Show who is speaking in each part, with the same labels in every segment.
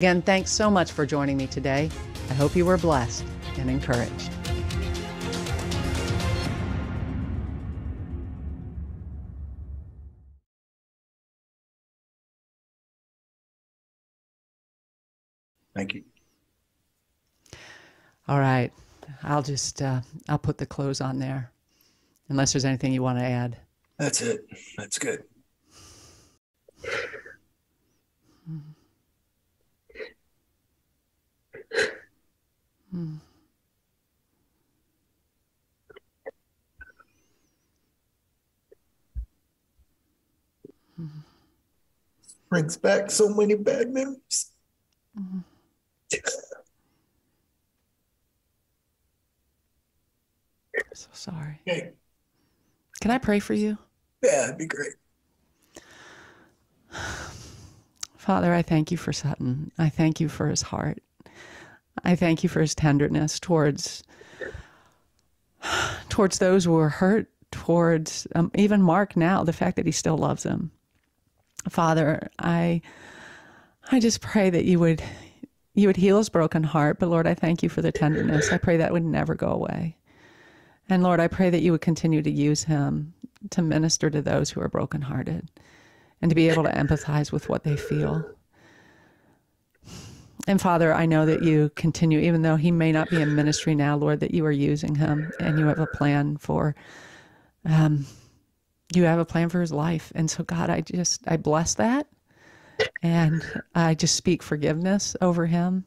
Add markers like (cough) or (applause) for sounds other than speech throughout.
Speaker 1: Again, thanks so much for joining me today. I hope you were blessed and encouraged.
Speaker 2: Thank you.
Speaker 1: All right. I'll just uh, I'll put the close on there. Unless there's anything you want to add.
Speaker 2: That's it. That's good. Brings back so many bad memories.
Speaker 1: So sorry.
Speaker 2: Okay.
Speaker 1: Can I pray for you?
Speaker 2: Yeah, it'd be great. (sighs)
Speaker 1: Father, I thank you for Sutton. I thank you for his heart. I thank you for his tenderness towards towards those who are hurt, towards um, even Mark now, the fact that he still loves him. Father, I I just pray that you would you would heal his broken heart, but Lord, I thank you for the tenderness. I pray that would never go away. And Lord, I pray that you would continue to use him to minister to those who are brokenhearted and to be able to empathize with what they feel. And Father, I know that you continue, even though he may not be in ministry now, Lord, that you are using him and you have a plan for, um, you have a plan for his life. And so, God, I just, I bless that. And I just speak forgiveness over him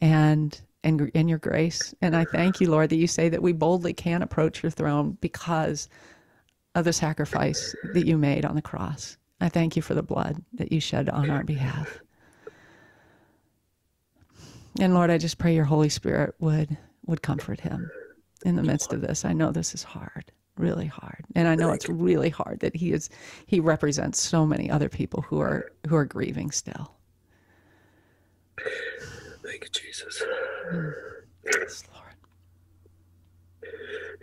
Speaker 1: and, and, and your grace. And I thank you, Lord, that you say that we boldly can approach your throne because of the sacrifice that you made on the cross. I thank you for the blood that you shed on our behalf. And Lord, I just pray your Holy Spirit would would comfort him in the midst of this. I know this is hard, really hard. And I know it's really hard that he is he represents so many other people who are who are grieving still.
Speaker 2: Thank you, Jesus.
Speaker 1: Yes, Lord.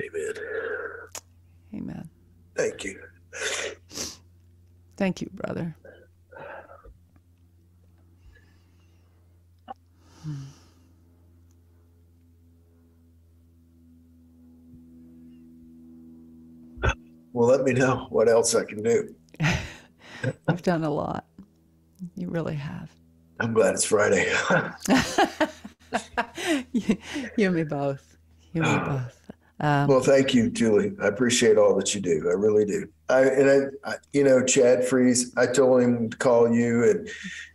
Speaker 2: Amen.
Speaker 1: Amen.
Speaker 2: Thank you.
Speaker 1: Thank you, brother.
Speaker 2: Well, let me know what else I can do. (laughs)
Speaker 1: I've done a lot. You really have.
Speaker 2: I'm glad it's Friday.
Speaker 1: you, (laughs) you and me both. You and me both. Um,
Speaker 2: well, thank you, Julie. I appreciate all that you do. I really do. I and I, I you know, Chad Freeze. I told him to call you, and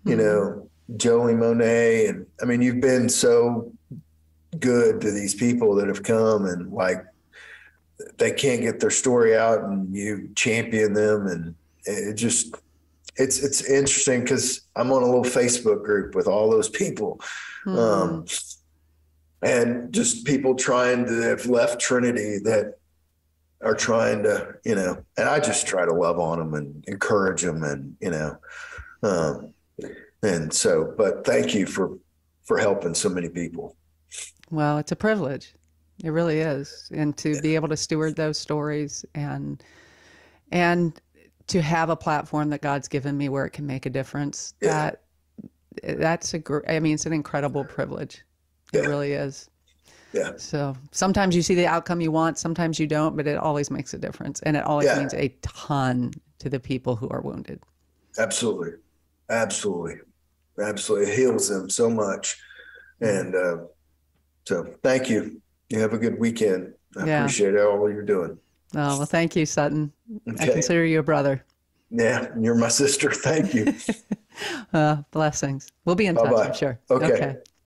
Speaker 2: you
Speaker 1: Mhm.
Speaker 2: know, Jolie Monet, and I mean, you've been so good to these people that have come, and like they can't get their story out, and you champion them, and it just. It's it's interesting because I'm on a little Facebook group with all those people,
Speaker 1: mhm.
Speaker 2: um, and just people trying to have left Trinity that are trying to, you know, and I just try to love on them and encourage them, and you know, um, and so, but thank you for for helping so many people.
Speaker 1: Well, it's a privilege. It really is. And to be able to steward those stories and and to have a platform that God's given me where it can make a difference.
Speaker 2: Yeah.
Speaker 1: That that's a gr- I mean, it's an incredible privilege. It
Speaker 2: Yeah.
Speaker 1: really is.
Speaker 2: Yeah,
Speaker 1: So sometimes you see the outcome you want, sometimes you don't, but it always makes a difference. And it always
Speaker 2: Yeah.
Speaker 1: means a ton to the people who are wounded.
Speaker 2: absolutely, absolutely, absolutely. It heals them so much, and uh, so thank you. You have a good weekend. I
Speaker 1: Yeah.
Speaker 2: appreciate all you're doing.
Speaker 1: Oh, well, thank you, Sutton. I consider you a brother.
Speaker 2: Yeah, you're my sister. Thank you. (laughs)
Speaker 1: Uh, blessings. We'll be in touch,
Speaker 2: Bye-bye.
Speaker 1: I'm sure.
Speaker 2: Okay.
Speaker 1: okay.